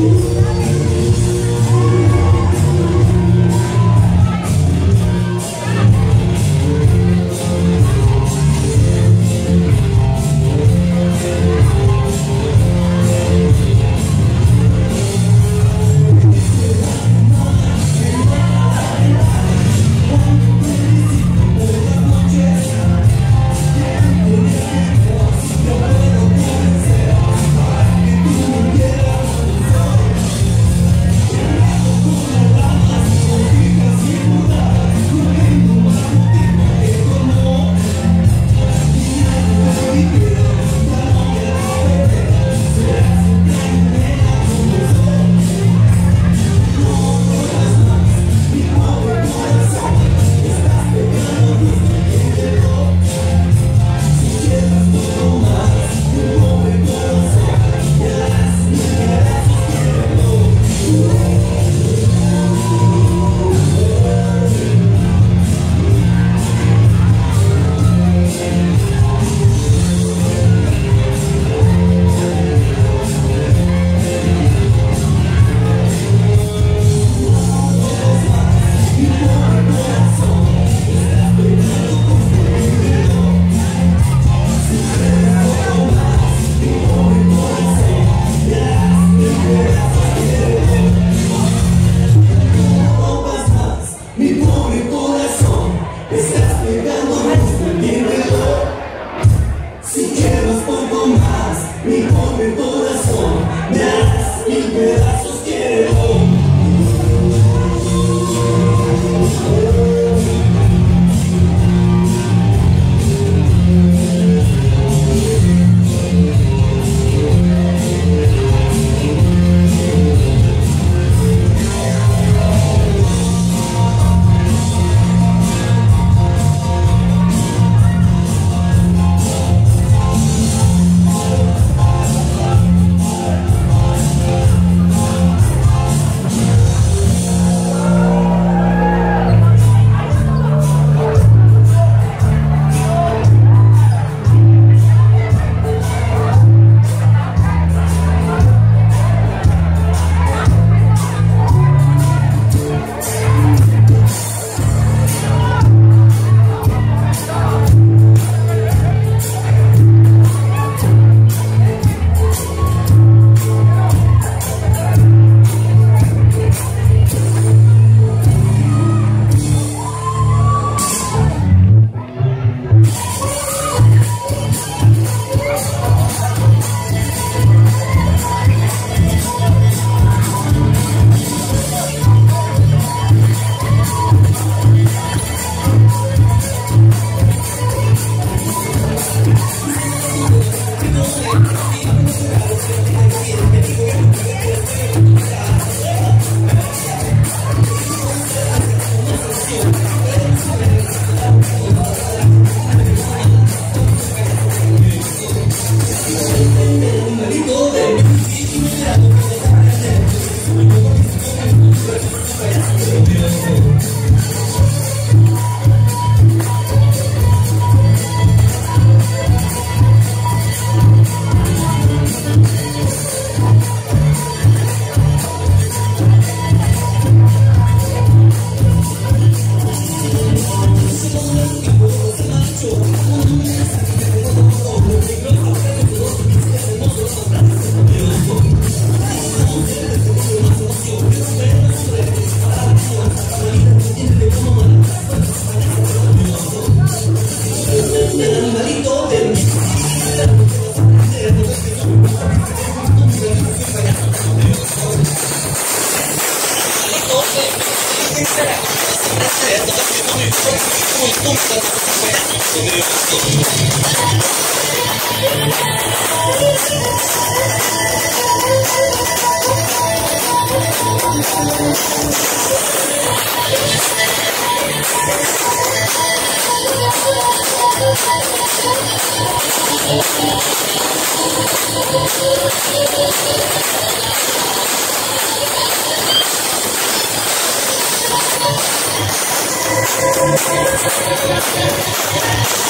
Thank よろしくお願いします。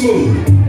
Sul.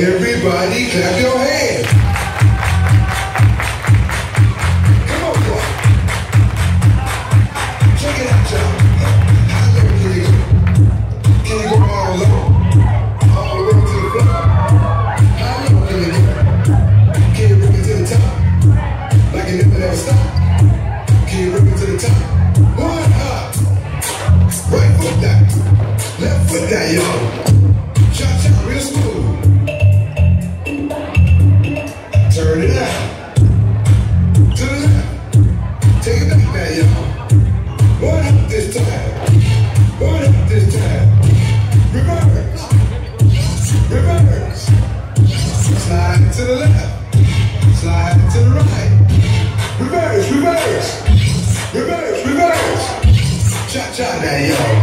Everybody clap your hands. Come on. Check it out, y'all. Can you go? All the way to the floor? Can you bring it to the top? Like it never, never stopped? Can you bring it to the top? One. Right foot. Left foot y'all. yeah.